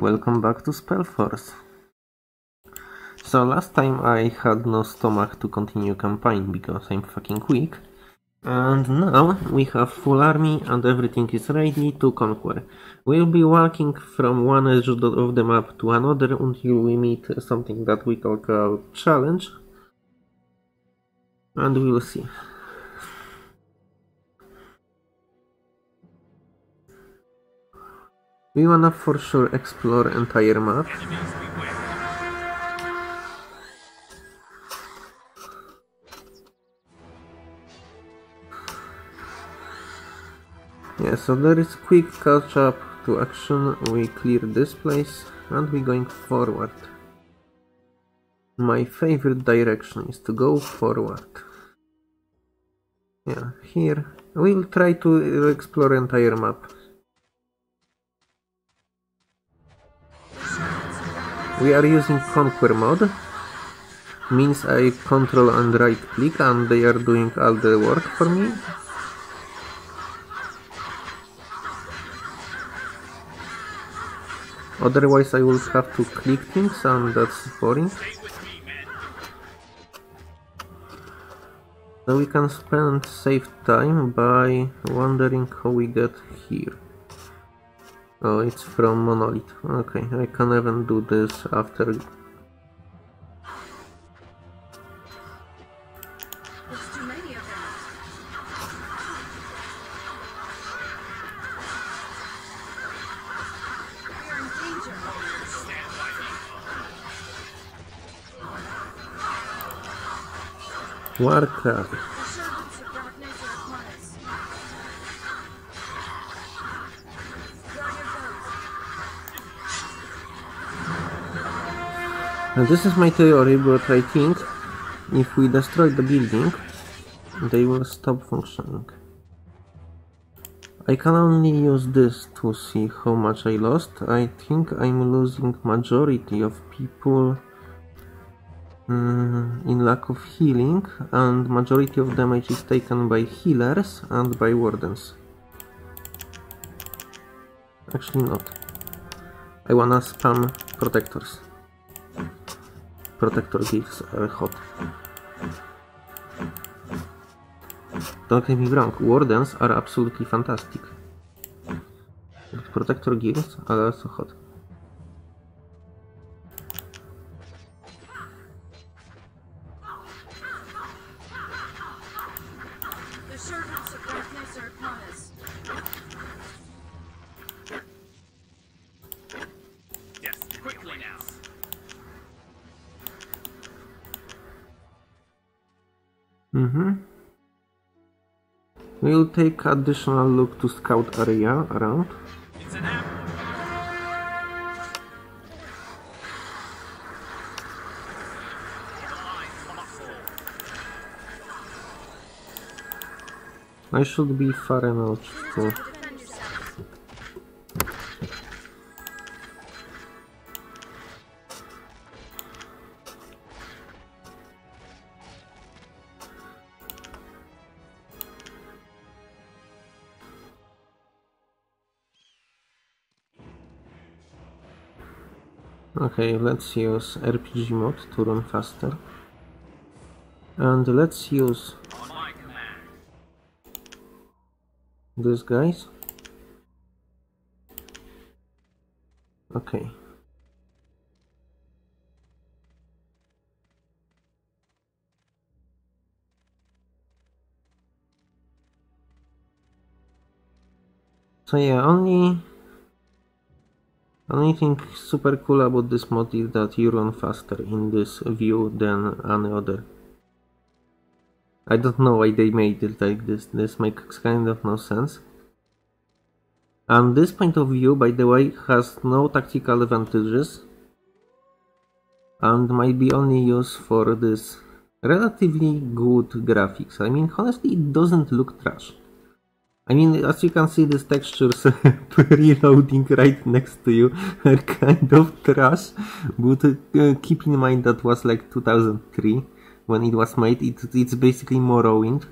Welcome back to Spellforce. So last time I had no stomach to continue campaign because I'm fucking weak. And now we have full army and everything is ready to conquer. We'll be walking from one edge of the map to another until we meet something that we call challenge. And we'll see. We wanna for sure explore entire map. Yeah, so there is quick catch up to action, we clear this place and we going forward. My favorite direction is to go forward. Yeah, here we'll try to explore entire map. We are using conquer mode. Means I control and right click and they are doing all the work for me. Otherwise I will have to click things and that's boring. So we can spend save time by wondering how we get here. Oh, it's from Monolith. Okay, I can even do this after... Warcraft. This is my theory, but I think if we destroy the building, they will stop functioning. I can only use this to see how much I lost. I think I'm losing majority of people um, in lack of healing and majority of damage is taken by healers and by wardens. Actually not. I wanna spam protectors protector are hot. Don't get me wrong, wardens are absolutely fantastic. Protector gears are also hot. Take additional look to scout area around. I should be far enough Okay, let's use RPG mode to run faster. And let's use these guys. Okay. So yeah, only Anything super cool about this mod is that you run faster in this view than any other. I don't know why they made it like this, this makes kind of no sense. And this point of view, by the way, has no tactical advantages and might be only used for this relatively good graphics. I mean, honestly, it doesn't look trash. I mean, as you can see, these textures reloading right next to you are kind of trash, but uh, keep in mind that was like 2003 when it was made, it, it's basically Morrowind.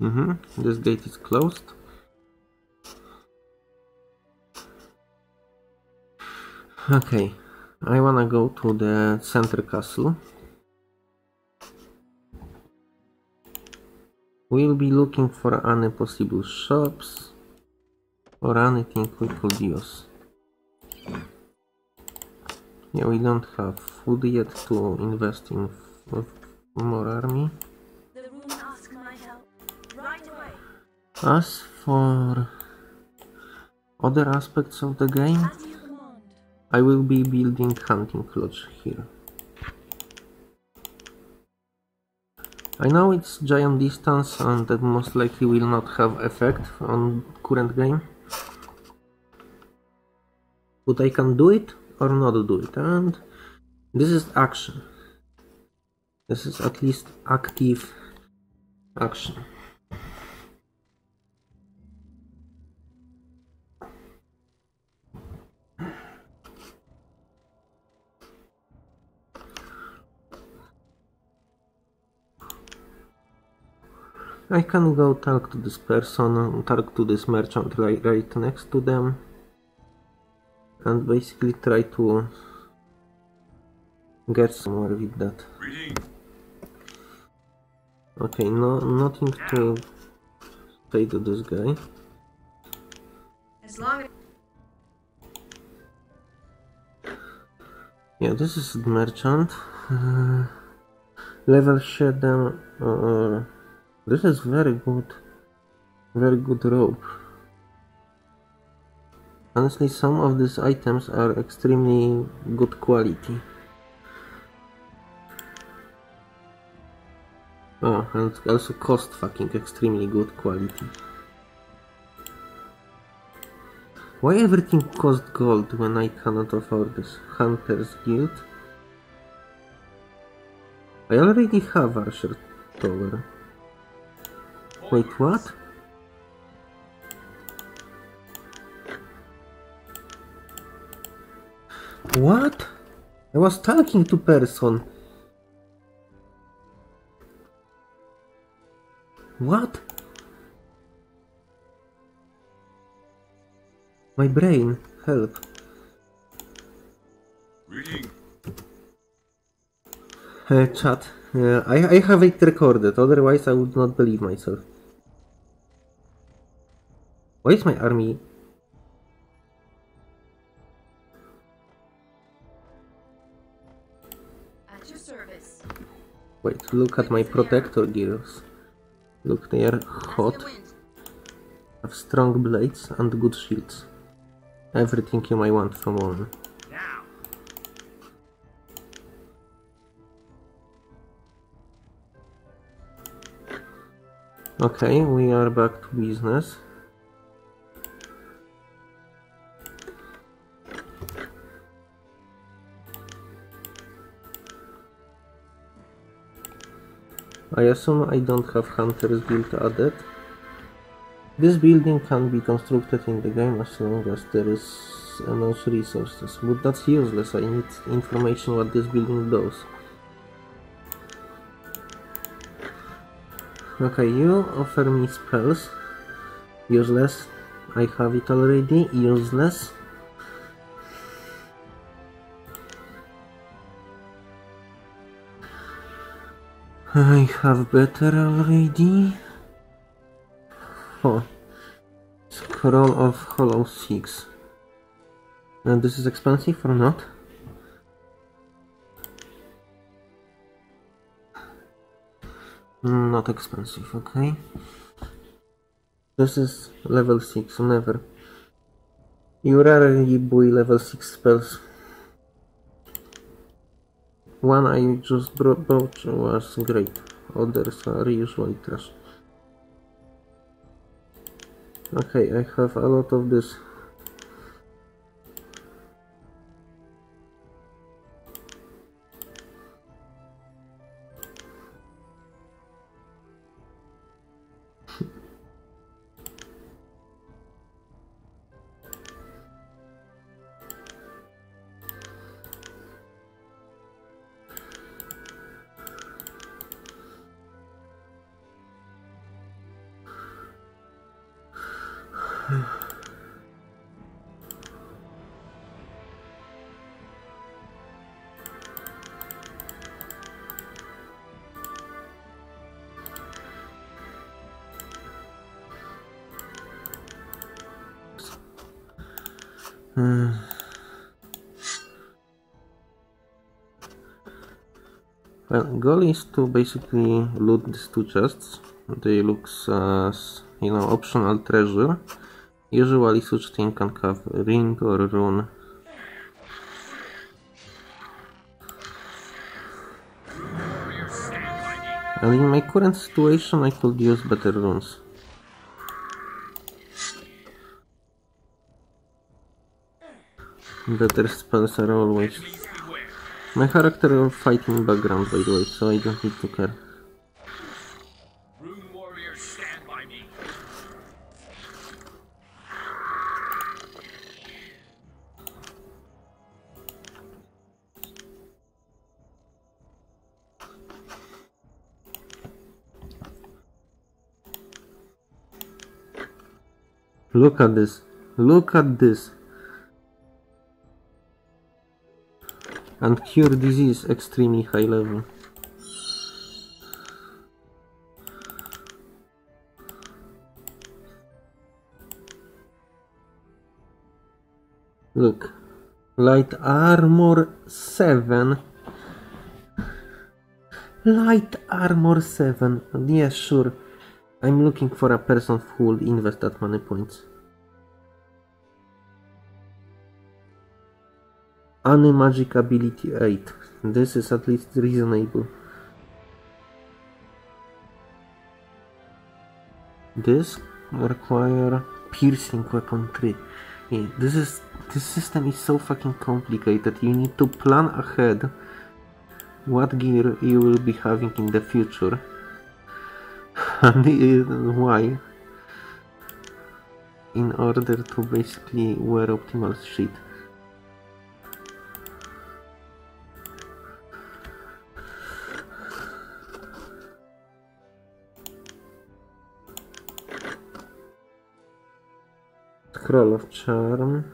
Mm-hmm, this gate is closed. Okay, I wanna go to the center castle. We'll be looking for any possible shops or anything we could use. Yeah, we don't have food yet to invest in more army. As for other aspects of the game, I will be building hunting lodge here. I know it's giant distance and that most likely will not have effect on current game. But I can do it or not do it and this is action. This is at least active action. I can go talk to this person, talk to this merchant right, right next to them and basically try to get somewhere with that. Okay, no, nothing to say to this guy. As long as yeah, this is merchant. Uh, level 7 uh, this is very good. Very good rope. Honestly, some of these items are extremely good quality. Oh, and also cost fucking extremely good quality. Why everything cost gold when I cannot afford this? Hunter's Guild? I already have Archer Tower. Wait, what? What? I was talking to person. What? My brain, help. Reading. Uh, chat. Uh, I, I have it recorded, otherwise I would not believe myself. Why is my army? At your service. Wait, look at my protector gears. Look, they are hot. Have strong blades and good shields. Everything you might want from one. Okay, we are back to business. I assume I don't have Hunter's Guild added. This building can be constructed in the game as long as there is enough resources, but that's useless, I need information what this building does. Okay, you offer me spells. Useless. I have it already. Useless. I have better already. Oh. Scroll of Hollow 6. And this is expensive or not? Mm, not expensive, okay. This is level 6, never. You rarely buy level 6 spells. One I just bought was great, others are usually trash. Okay, I have a lot of this Hmm. Well, goal is to basically loot these two chests. They look as, you know, optional treasure. Usually such thing can have ring or rune. And in my current situation I could use better runes. Better spells are always. My character will fight in background by the way, so I don't need to care. Look at this. Look at this. And cure disease extremely high level. Look. Light armor 7. Light armor 7. Yeah, sure. I'm looking for a person who will invest that many points. Animagic ability 8. This is at least reasonable. This require piercing weapon 3. Yeah, this is this system is so fucking complicated. You need to plan ahead what gear you will be having in the future and why in order to basically wear optimal shit. Scroll of Charm.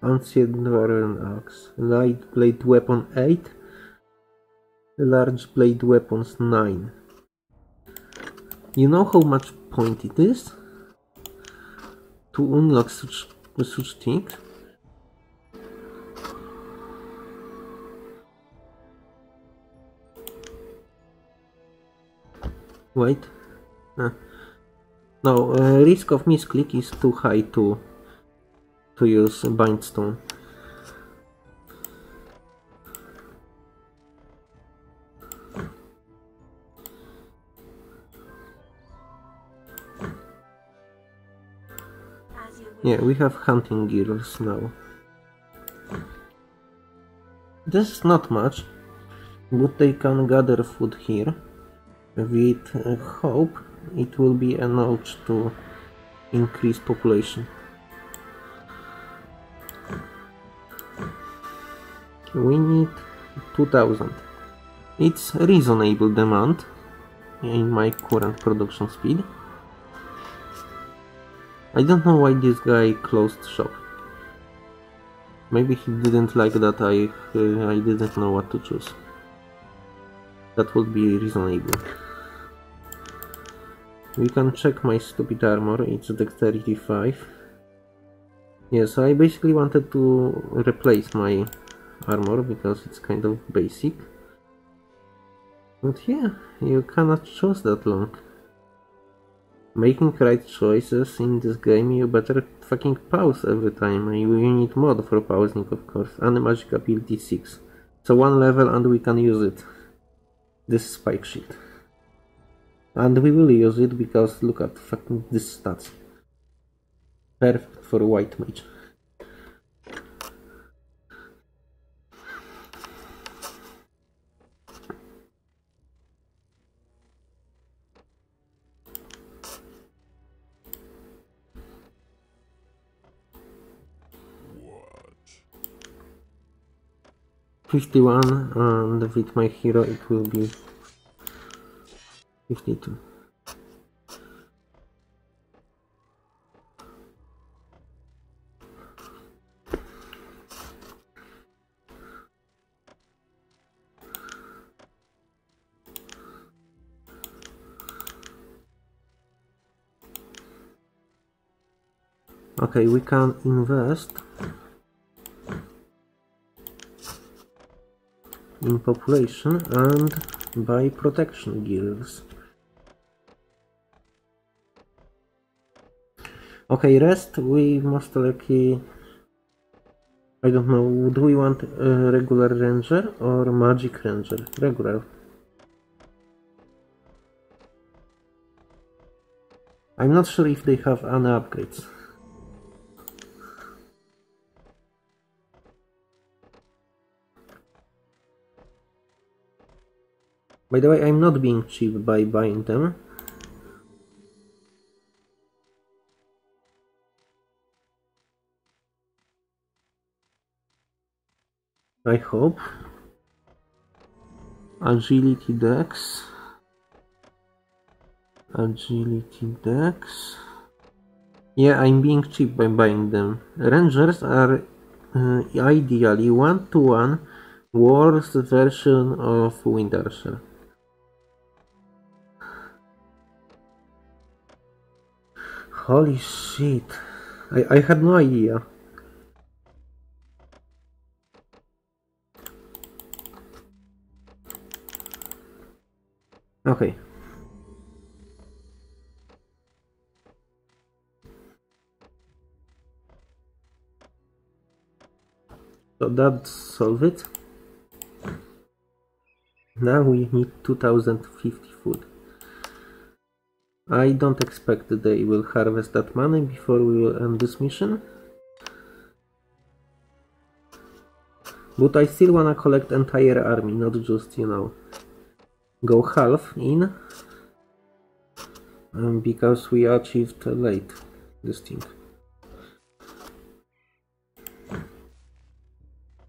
Ancient Dwarven Axe. Light Blade Weapon 8. Large Blade Weapons 9. You know how much point it is? To unlock such, such things? Wait. Ah. No, uh, risk of misclick is too high to to use bindstone. Yeah, we have hunting gears now. This is not much, but they can gather food here. With uh, hope, it will be enough to increase population. We need 2000. It's reasonable demand in my current production speed. I don't know why this guy closed shop. Maybe he didn't like that I uh, I didn't know what to choose. That would be reasonable. We can check my stupid armor, it's dexterity 5. Yes, I basically wanted to replace my armor because it's kind of basic. But yeah, you cannot choose that long. Making right choices in this game, you better fucking pause every time. You, you need mod for pausing, of course. Animagic ability 6. So one level and we can use it. This spike shit. And we will use it because look at fucking this stats. Perfect for white mage. Fifty-one, and with my hero it will be Technitum okay we can invest in population and by protection guilds Okay, rest we most likely I don't know, do we want a regular ranger or magic ranger? Regular. I'm not sure if they have any upgrades. By the way, I'm not being cheap by buying them. I hope. Agility dex. Agility dex. Yeah, I'm being cheap by buying them. Rangers are uh, ideally one to one worst version of Windarcher. Holy shit. I, I had no idea. Okay. So that solve it. Now we need 2050 food. I don't expect they will harvest that money before we will end this mission. But I still wanna collect entire army, not just, you know, go half in. Um, because we achieved late this thing.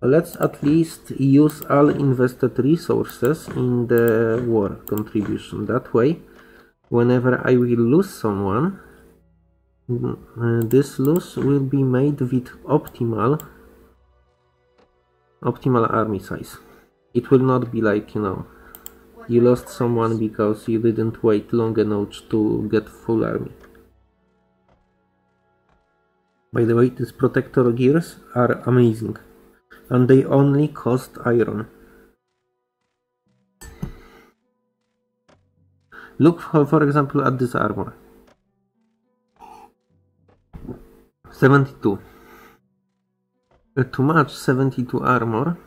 Let's at least use all invested resources in the war contribution. That way, whenever I will lose someone, uh, this loss will be made with optimal optimal army size. It will not be like, you know, you lost someone because you didn't wait long enough to get full army. By the way, these protector gears are amazing and they only cost iron. Look for, for example at this armor. 72. Uh, to match 72 armor,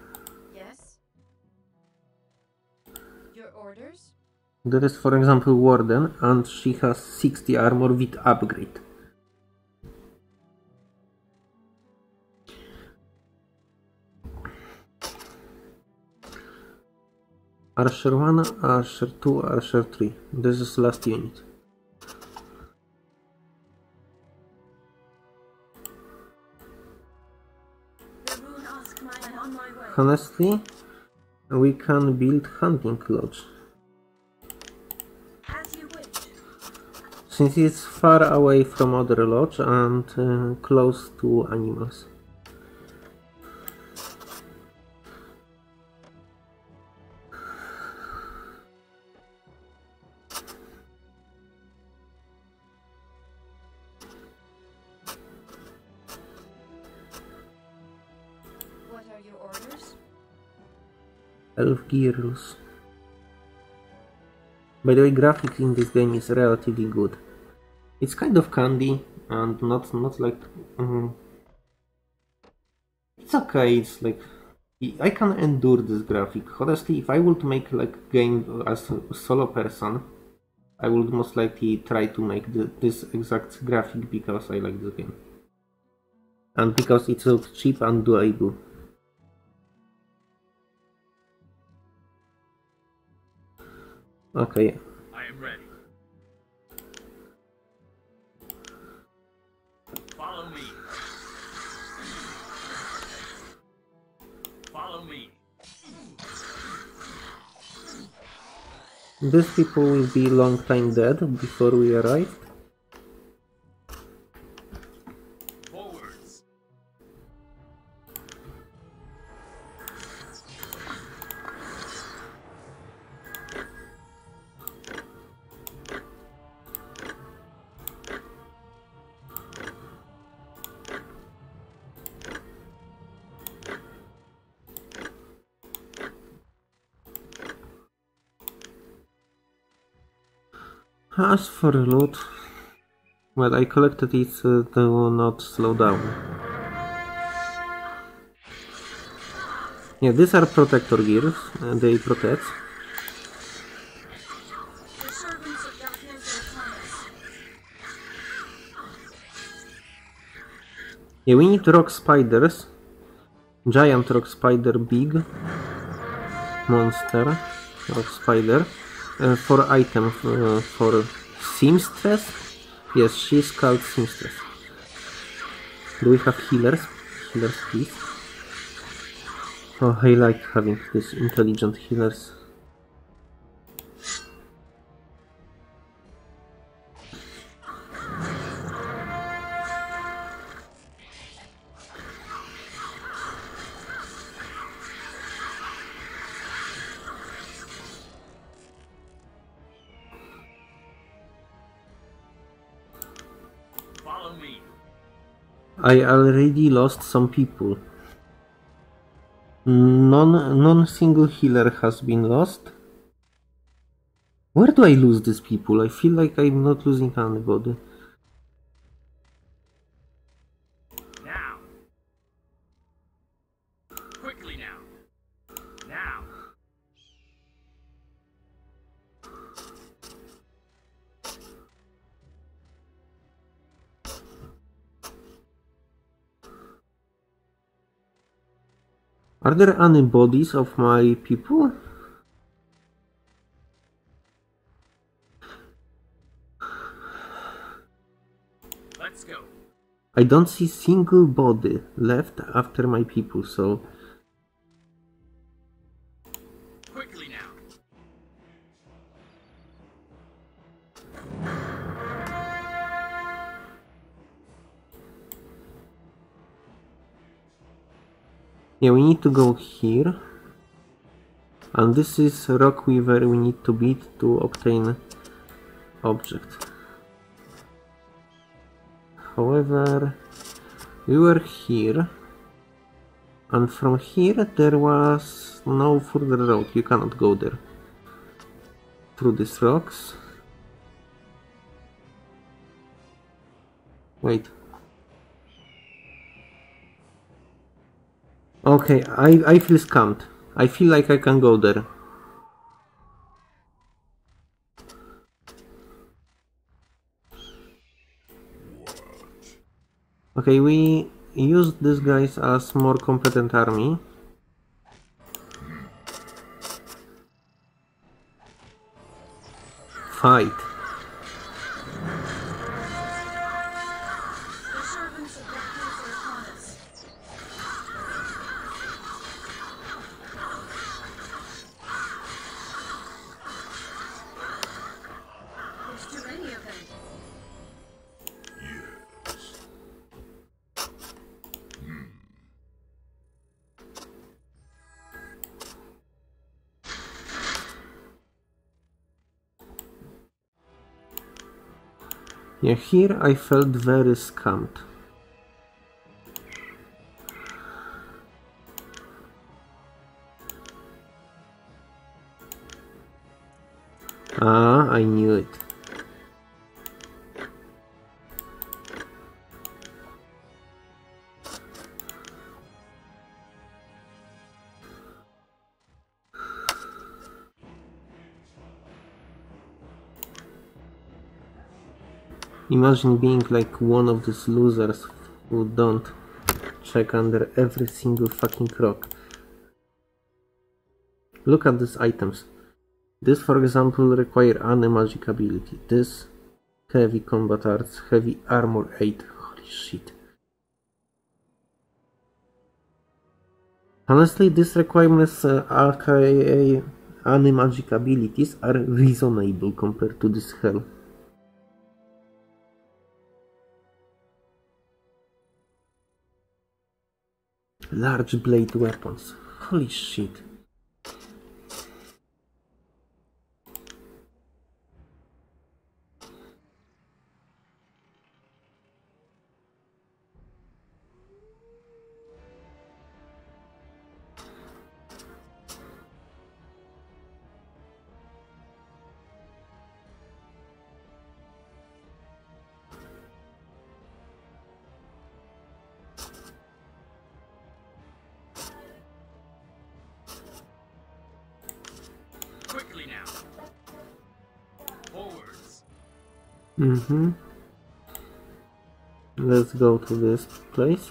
there is for example Warden and she has 60 armor with upgrade. Archer 1, Archer 2, Archer 3. This is last unit. Honestly, we can build hunting lodge. Since it's far away from other lodge and uh, close to animals. What are your orders? Elf Gears. By the way, graphics in this game is relatively good. It's kind of candy and not not like. mhm. It's okay. It's like I can endure this graphic. Honestly, if I would make like game as a solo person, I would most likely try to make the, this exact graphic because I like this game and because it's so cheap and doable. Okay, These people will be long time dead before we arrive. As for loot, well, I collected it uh, to not slow down. Yeah, these are protector gears, uh, they protect. Yeah, we need rock spiders. Giant rock spider, big monster rock spider. Uh, for item uh, for seamstress. Yes, she's called seamstress. Do we have healers? Healers, please. Oh, I like having these intelligent healers. I already lost some people. Non non single healer has been lost. Where do I lose these people? I feel like I'm not losing anybody. Are there any bodies of my people? Let's go. I don't see single body left after my people, so yeah, we need to go here. And this is rock weaver we need to beat to obtain object. However, we were here. And from here there was no further road, you cannot go there. Through these rocks. Wait. Okay, I, I feel scammed. I feel like I can go there. Okay, we use these guys as more competent army. Fight. Yeah, here I felt very scammed. Ah, I knew it. Imagine being like one of these losers who don't check under every single fucking rock. Look at these items. This, for example, require any magic ability. This, heavy combat arts, heavy armor 8. Holy shit. Honestly, these requirements, uh, aka any magic abilities, are reasonable compared to this hell. Large blade weapons. Holy shit. Mm-hmm. Let's go to this place.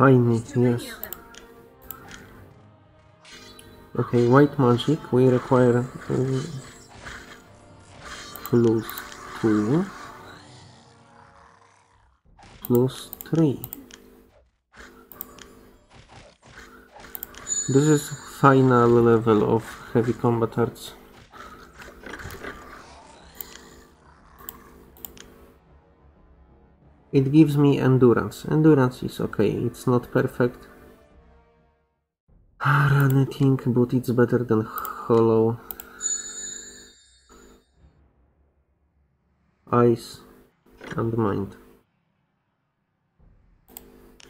Too yes. Okay, white magic. We require uh, plus two, plus three. This is final level of heavy combat arts. It gives me endurance. Endurance is okay. It's not perfect. Running, but it's better than hollow. Eyes and mind.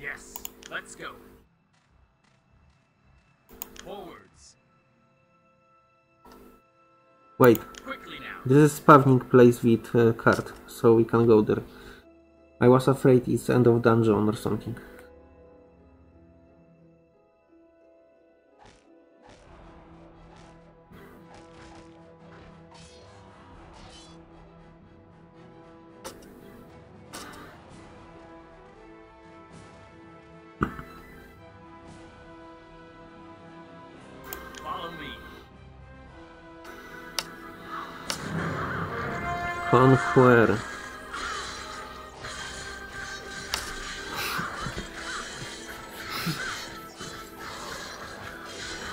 Yes, let's go. Forwards. Wait, Quickly now. this is spawning place with uh, card, so we can go there. I was afraid it's end of dungeon or something.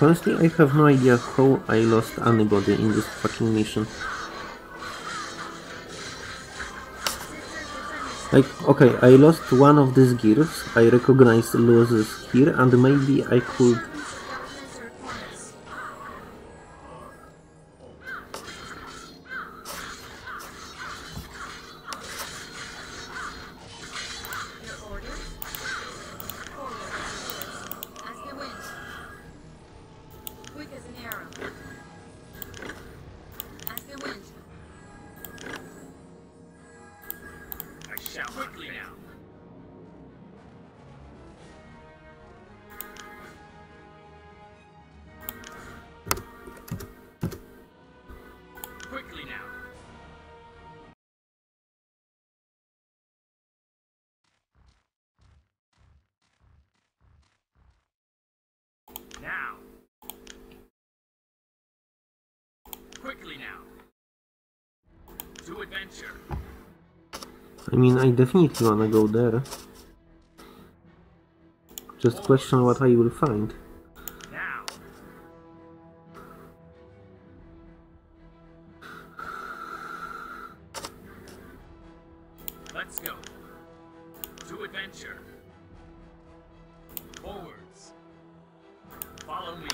Honestly, I have no idea how I lost anybody in this fucking mission. Like, okay, I lost one of these gears, I recognize losses here, and maybe I could... quickly now. I mean, I definitely wanna go there. Just question what I will find. Let's go. To adventure. Forwards. Follow me.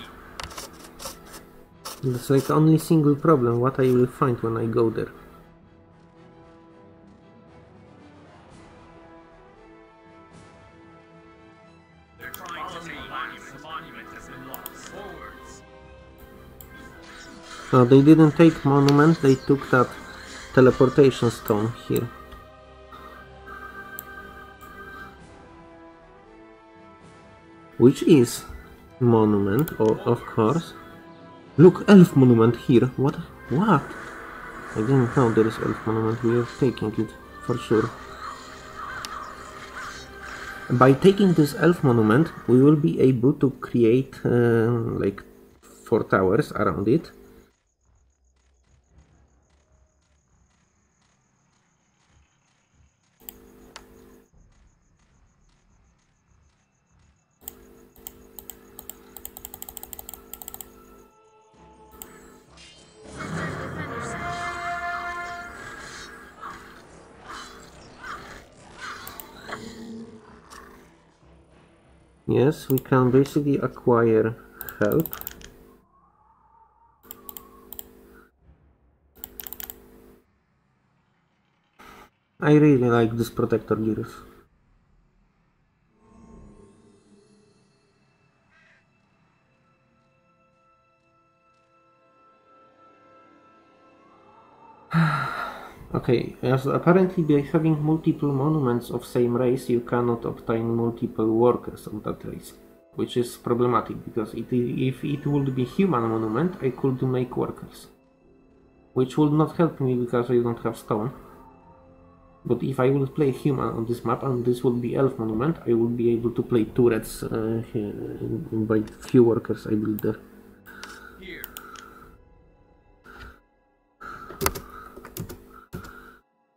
It's like only single problem what I will find when I go there. No, they didn't take monument, they took that teleportation stone here. Which is monument, or of course. Look, elf monument here. What? What? I didn't know there is elf monument. We are taking it for sure. By taking this elf monument, we will be able to create uh, like four towers around it. Yes, we can basically acquire help. I really like this protector gears. Okay, as apparently by having multiple monuments of same race, you cannot obtain multiple workers of that race, which is problematic because it, if it would be human monument, I could make workers, which would not help me because I don't have stone. But if I will play human on this map and this will be elf monument, I will be able to play turrets uh, by few workers I build there.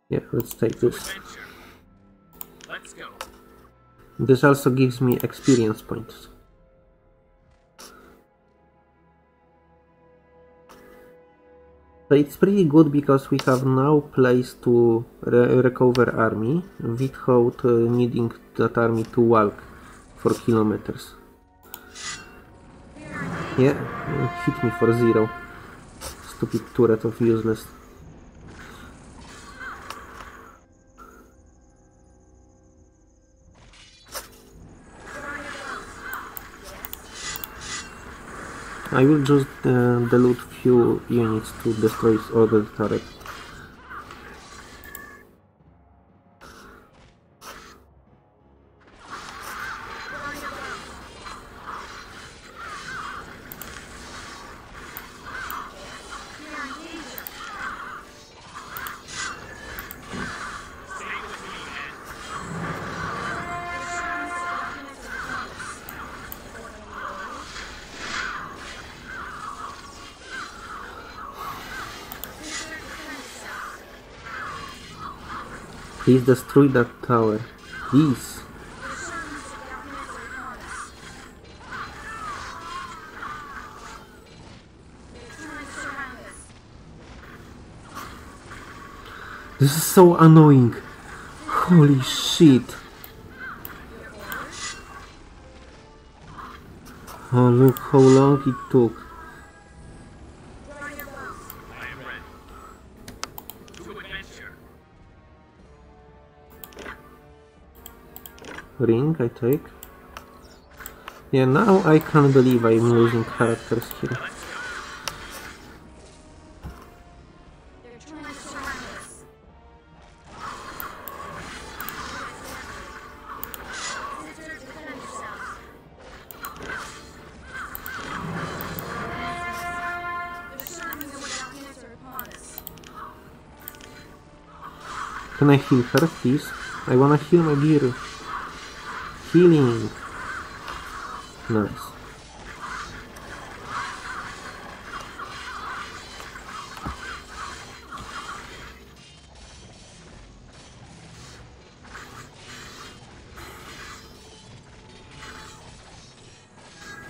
Yeah, let's take this. Let's go. This also gives me experience points. So it's pretty good because we have now place to re- recover army without uh, needing that army to walk for kilometers. Yeah, hit me for zero. Stupid turret of useless. I will just uh, dilute few units to destroy all the turret. Please destroy that tower. Please. This is so annoying. Holy shit. Oh, look how long it took. Ring, I take. Yeah, now I can't believe I'm losing characters here. Can I heal her, please? I wanna heal my gear. Healing. Nice.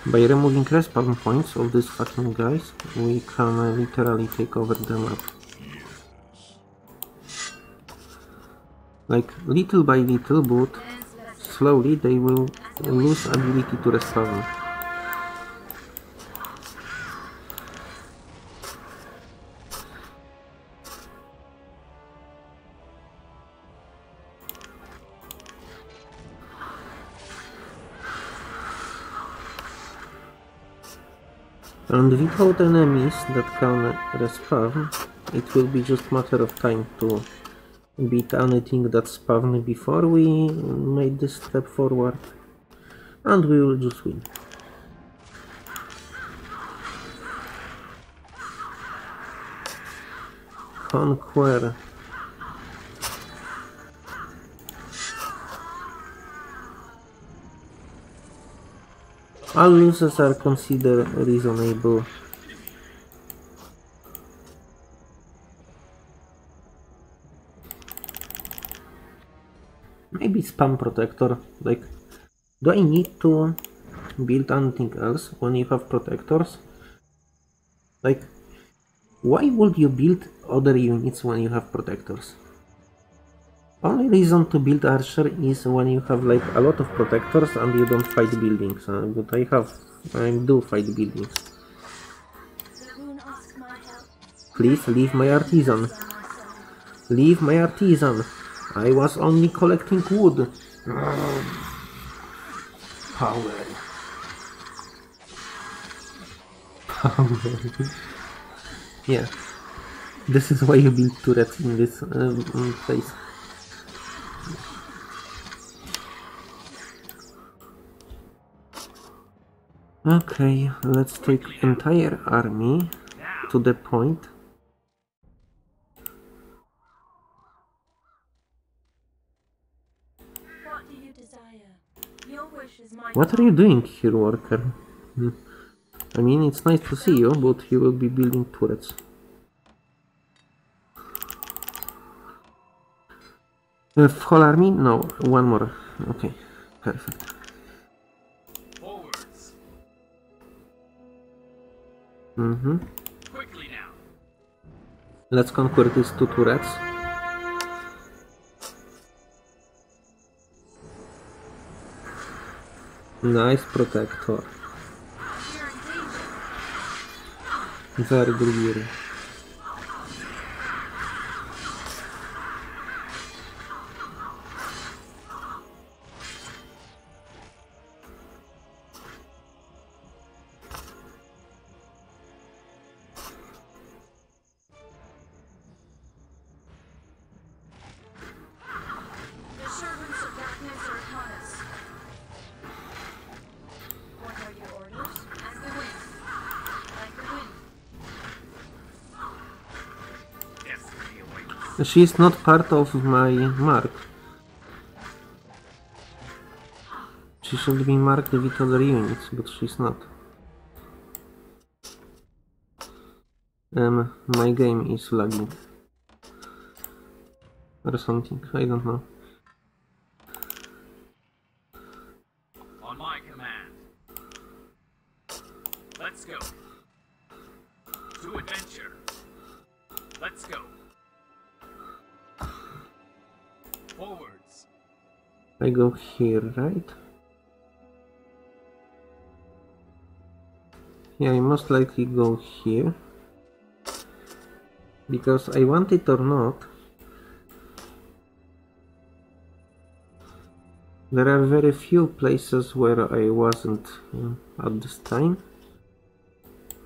By removing respawn points of these fucking guys, we can uh, literally take over the map. Like little by little, but slowly, they will lose ability to restore. And without enemies that can respawn, it will be just matter of time to beat anything that spawned before we made this step forward. And we will just win. Conquer. All losses are considered reasonable. Maybe spam protector. Like, do I need to build anything else when you have protectors? Like, why would you build other units when you have protectors? Only reason to build archer is when you have like a lot of protectors and you don't fight buildings. Uh, but I have, I do fight buildings. Please leave my artisan. Leave my artisan. I was only collecting wood. Power. Power. yeah. This is why you build turrets in this um, um, place. Okay, let's take entire army to the point. What do you desire? Your wish is my What are you doing here, worker? Hmm. I mean, it's nice to see you, but you will be building turrets. Uh, whole army? No, one more. Okay, perfect. Mm-hmm. Let's conquer these two turrets. Nice protector. Very good. She is not part of my mark. She should be marked with other units, but she's not. Um, my game is lagging. Or something, I don't know. Here, right? Yeah, I most likely go here. Because I want it or not, there are very few places where I wasn't uh, at this time.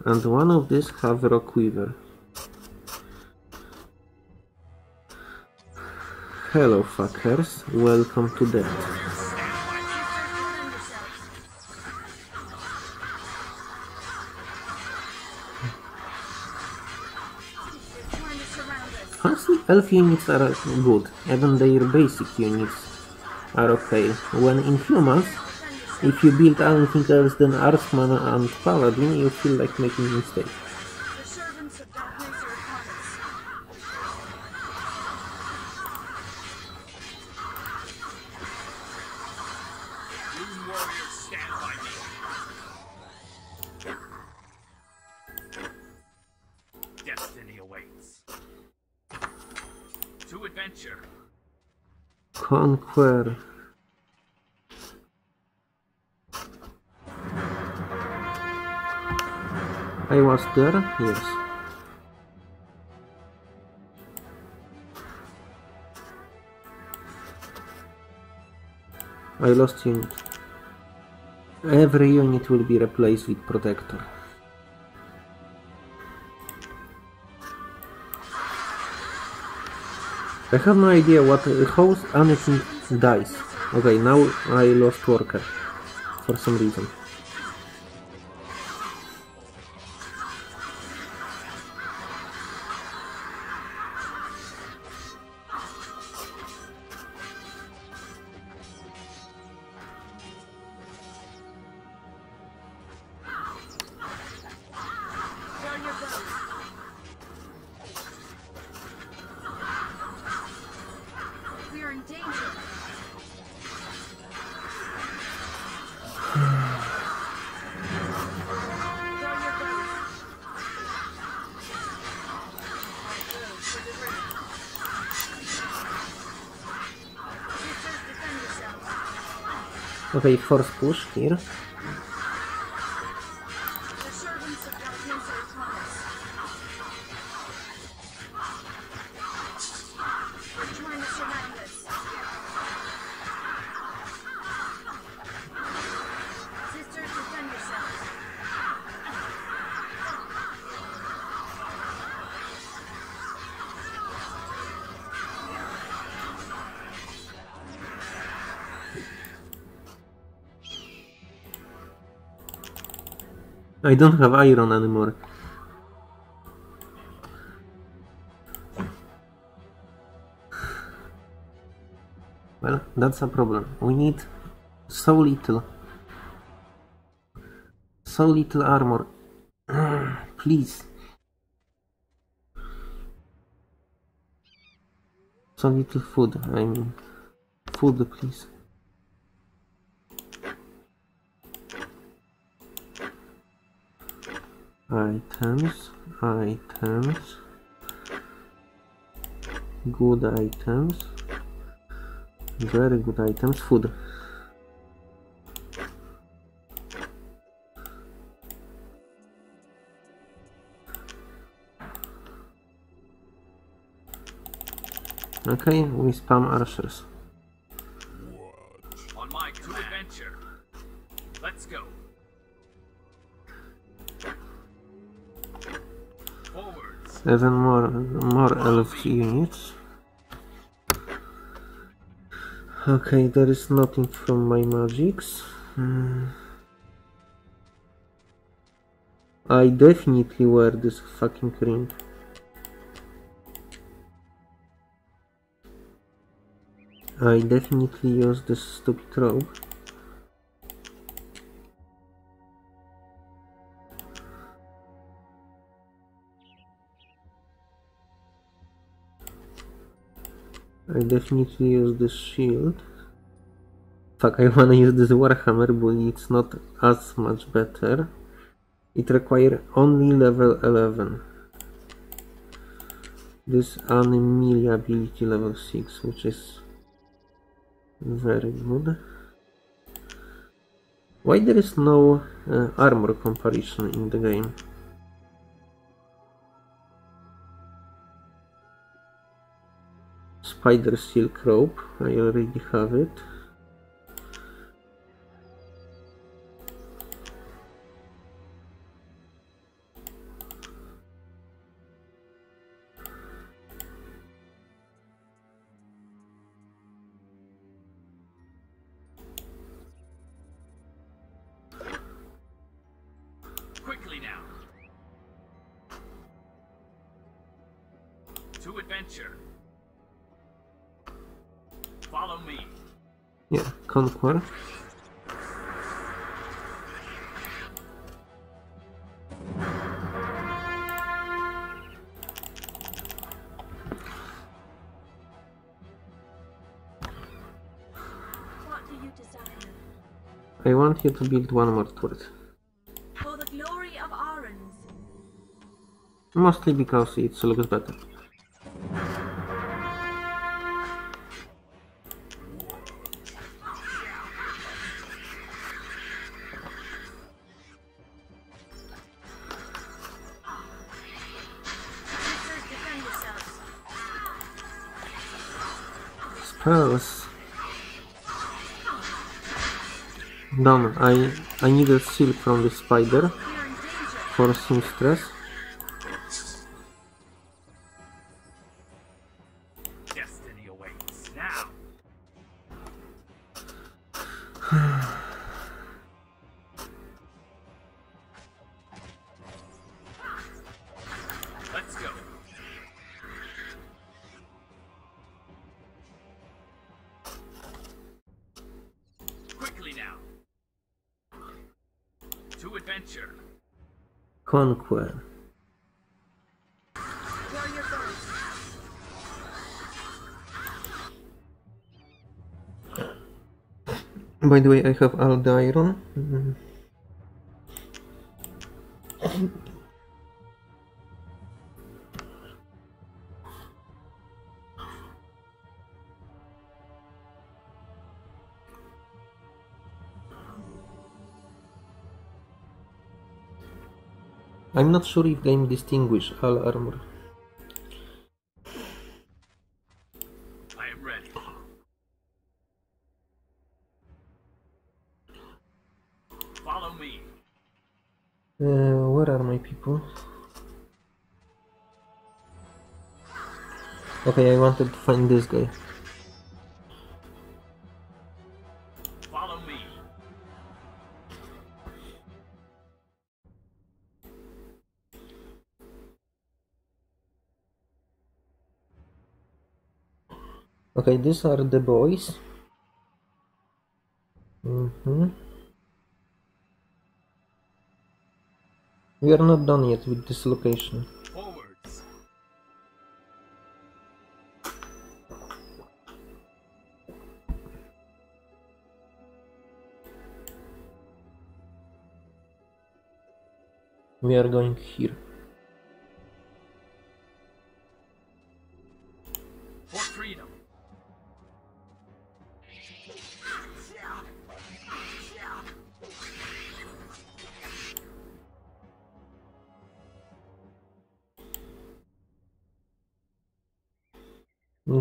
And one of these have Rock Weaver. Hello fuckers, welcome to death. Elf units are good, even their basic units are okay. When in humans, if you build anything else than Artsman and Paladin, you feel like making a square. I was there? Yes. I lost unit. Every unit will be replaced with protector. I have no idea what host anything dies. Okay, now I lost worker for some reason. Yourselves. Okay, force push here. I don't have iron anymore. Well, that's a problem. We need so little. So little armor. Please. So little food. I mean, food, please. Items items good items very good items food. Okay we spam archers Even more more elf units. Okay, there is nothing from my magics. Hmm. I definitely wear this fucking ring. I definitely use this stupid robe. I definitely use this shield. Fuck, I wanna use this Warhammer, but it's not as much better. It requires only level 11. This Anemili ability level 6, which is very good. Why there is no uh, armor comparison in the game? Spider Silk Rope, I already have it. Conquer. What do you desire? I want you to build one more turret. For the glory of Arons. Mostly because it looks better. Spells. Done. I I need a seal from the spider for seamstress. By the way, I have all the iron. Mm. I'm not sure if game distinguish all armor. I am ready. Follow me. Uh, where are my people? Okay, I wanted to find this guy. Okay, these are the boys. hmm We are not done yet with this location. We are going here.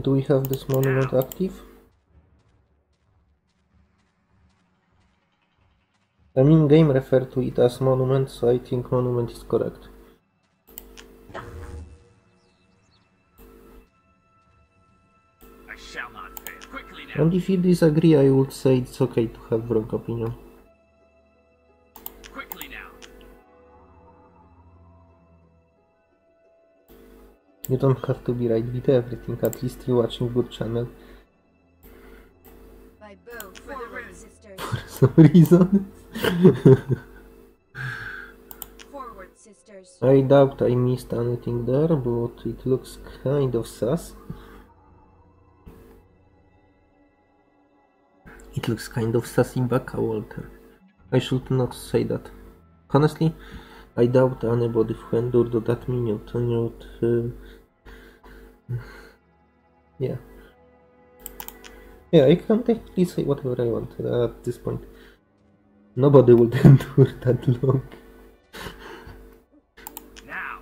Do we have this monument active? I mean, game referred to it as monument, so I think monument is correct. I shall not fail. Quickly now. And if you disagree, I would say it's okay to have wrong opinion. You don't have to be right with everything, at least you're watching good channel By bow for the for some reason. Forward, sisters. I doubt I missed anything there, but it looks kind of sus. It looks kind of sassy Baka Walter. I should not say that. Honestly, I doubt anybody who endured that minute. Uh, yeah. Yeah, I can technically say whatever I want at this point. Nobody would endure that long. Now.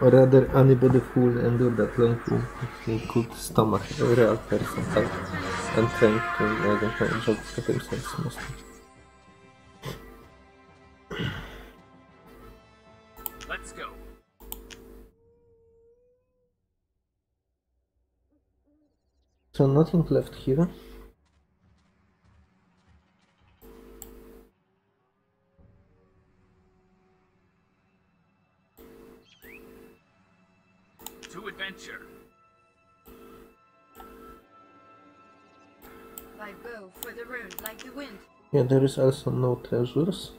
Or rather, anybody who will endure that long he could stomach a real person and trying to, I don't know, joke for themselves mostly. So nothing left here. To adventure. By bow for the rune like the wind. Yeah, there is also no treasures.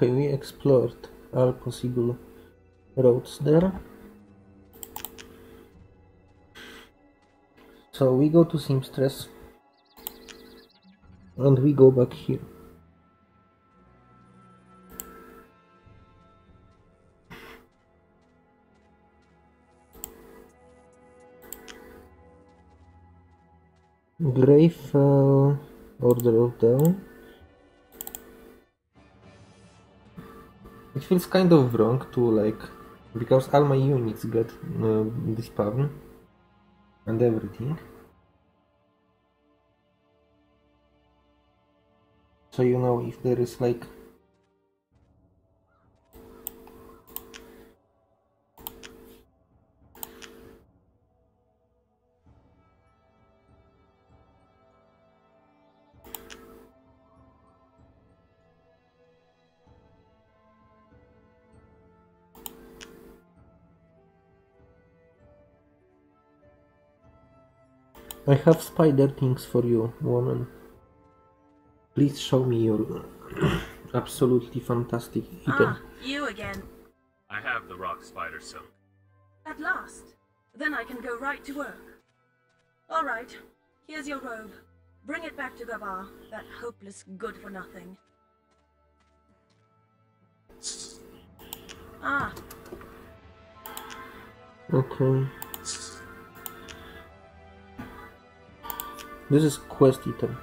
Okay, we explored all possible roads there. So we go to Seamstress and we go back here. Greyfell uh, Order of Dawn. It feels kind of wrong to like because all my units get uh, despawn and everything. So you know if there is like I have spider things for you, woman. Please show me your absolutely fantastic item. Ah, you again. I have the rock spider silk. At last. Then I can go right to work. All right. Here's your robe. Bring it back to Gabar, that hopeless good for nothing. Ah, Okay. This is quest item.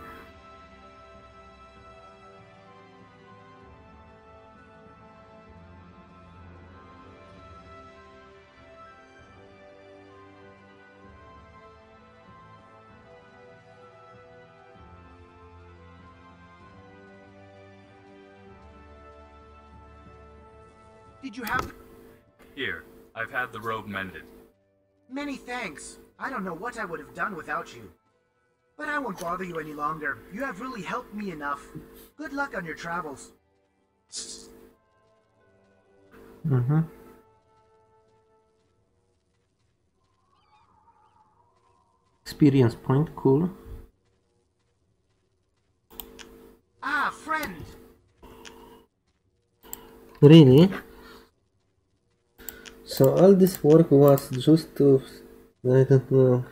Did you have Here, I've had the robe mended. many thanks? I don't know what I would have done without you. But I won't bother you any longer. You have really helped me enough. Good luck on your travels. Mm-hmm. Experience point, cool. Ah, friend! Really? So all this work was just to... I don't know.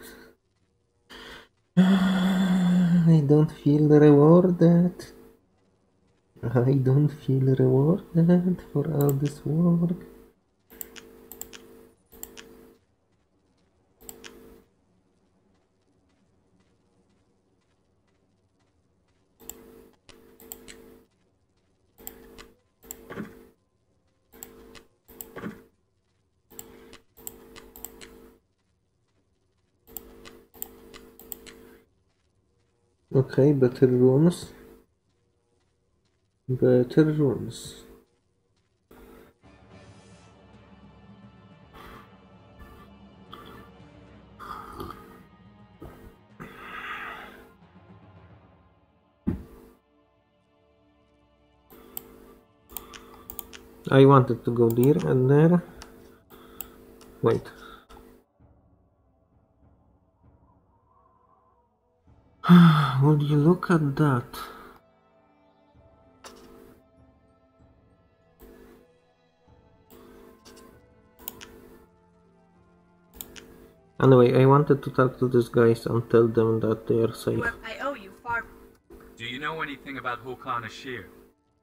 I don't feel rewarded. I don't feel rewarded for all this work. Okay, better runes. Better runes. I wanted to go there and there. Wait. Would you look at that? Anyway, I wanted to talk to these guys and tell them that they are safe. well, I owe you far. Do you know anything about Hokan Ashir?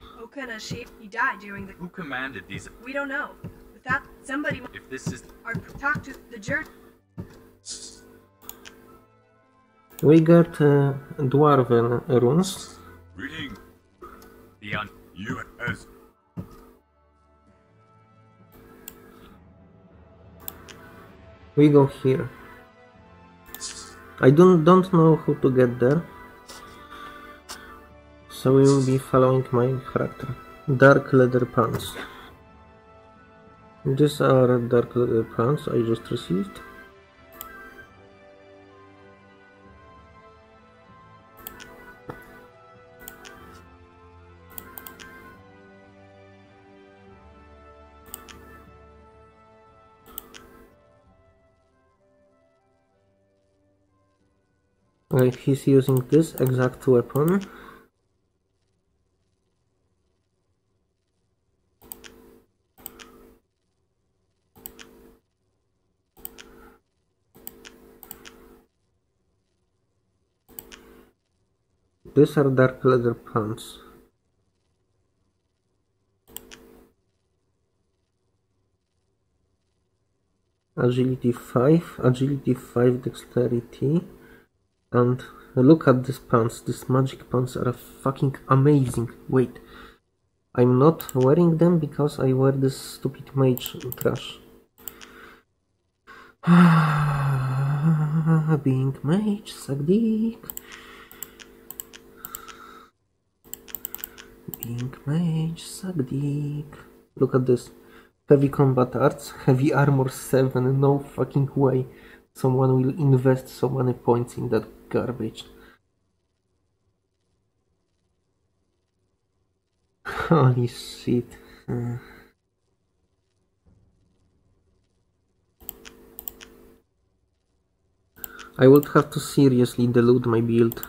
Hokan Ashir, he died during the. Who commanded these? We don't know. Without somebody, If this is or talk to the journey. We got uh, dwarven runes. reading U.S. We go here. I don't don't know how to get there. So we will be following my character. Dark leather pants. These are dark leather pants I just received. Right, he's using this exact weapon. These are dark leather pants. Agility 5, agility 5, dexterity. And look at these pants. These magic pants are fucking amazing. Wait. I'm not wearing them because I wear this stupid mage trash. Being mage, suck dick. Being mage, suck dick. Look at this. Heavy combat arts, heavy armor 7, no fucking way someone will invest so many points in that garbage. Holy shit. I would have to seriously delude my build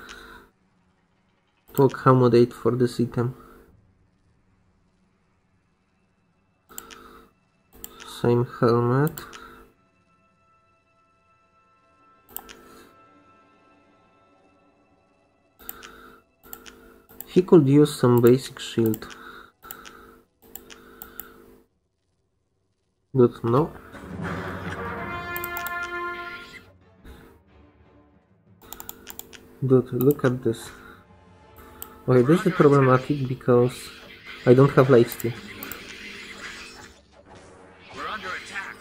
to accommodate for this item. Same helmet. He could use some basic shield. But no. Dude, look at this. Okay, this is problematic because I don't have lifesteal. We're under attack.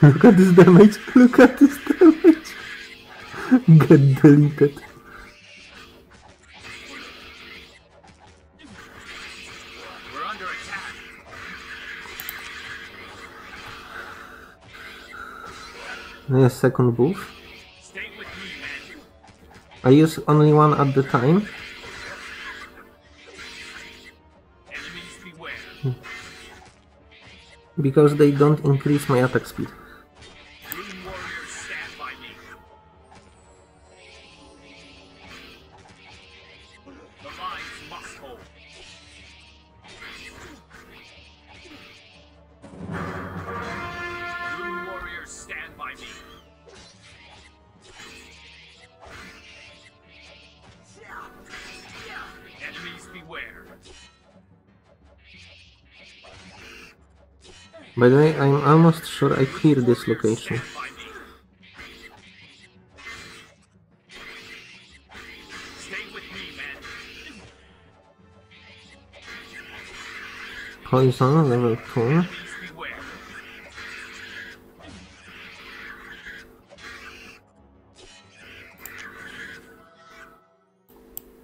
Look at this damage! Look at this damage! Get deleted. Yeah, second boost. Stay with me, men. I use only one at the time. Because they don't increase my attack speed. By the way, I'm almost sure I cleared this location. Poison level 2.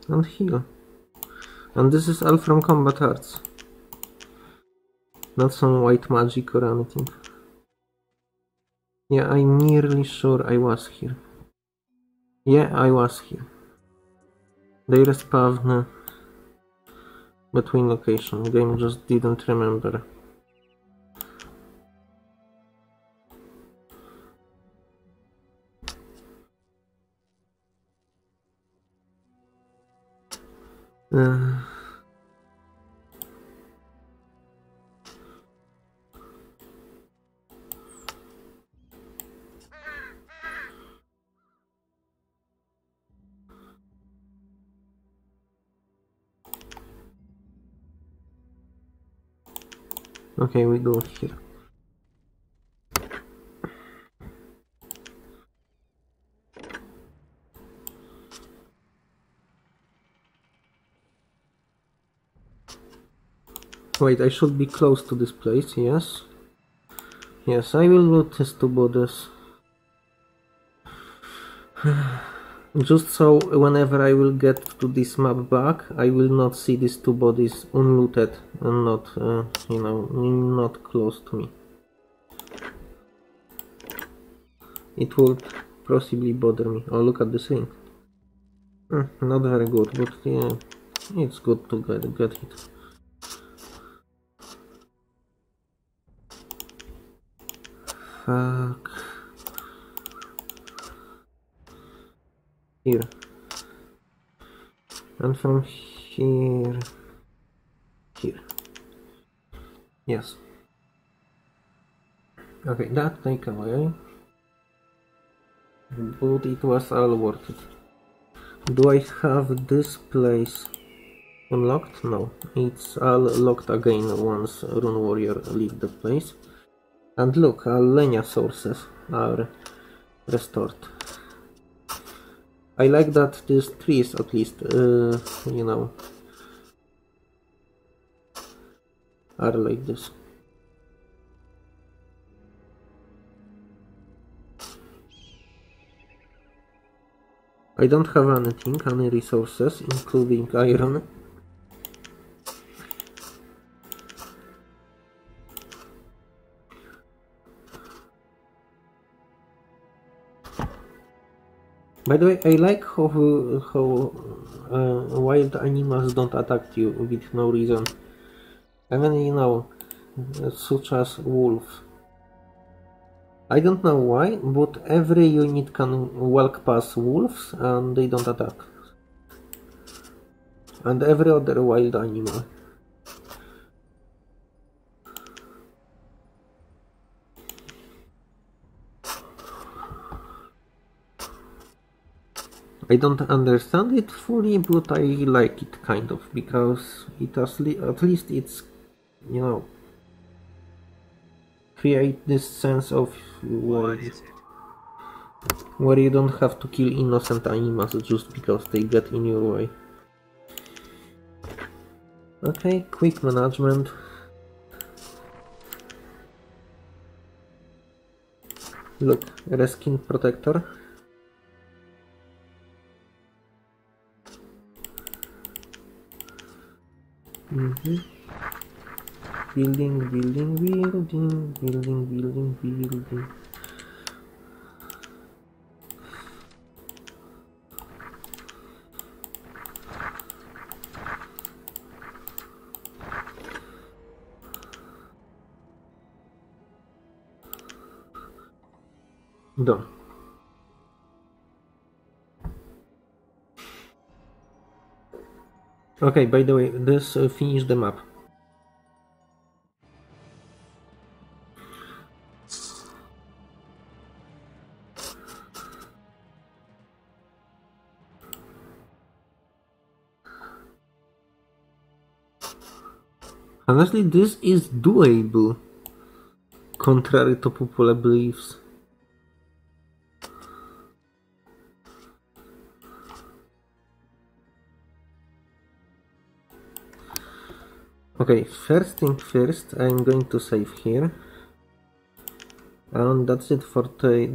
And heal. And this is all from Combat Arts. Not some white magic or anything. Yeah, I'm nearly sure I was here. Yeah, I was here. They respawned between location. Game just didn't remember. Uh, okay, we go here. Wait, I should be close to this place, yes? Yes, I will loot these two bodies. Just so whenever I will get to this map back, I will not see these two bodies unlooted and not, uh, you know, not close to me. It will possibly bother me. Oh, look at this ring. Hmm, not very good, but yeah, it's good to get, get it. Fuck. Here. And from here. Here. Yes. Okay, that take away. But it was all worth it. Do I have this place unlocked? No. It's all locked again once Rune Warrior leave the place. And look, Lenya sources are restored. I like that these trees at least, uh, you know, are like this. I don't have anything, any resources, including iron. By the way, I like how, how uh, wild animals don't attack you with no reason. I mean, you know, such as wolves. I don't know why, but every unit can walk past wolves and they don't attack. And every other wild animal. I don't understand it fully, but I like it kind of because it has le- at least it's you know create this sense of where, where you don't have to kill innocent animals just because they get in your way. Okay, quick management. Look, reskin protector. Mhm. Building, building, building, building, building, building. Done. Okay, by the way, this uh, the map. Honestly, this is doable, contrary to popular beliefs. Okay, first thing first, I'm going to save here. And that's it for today.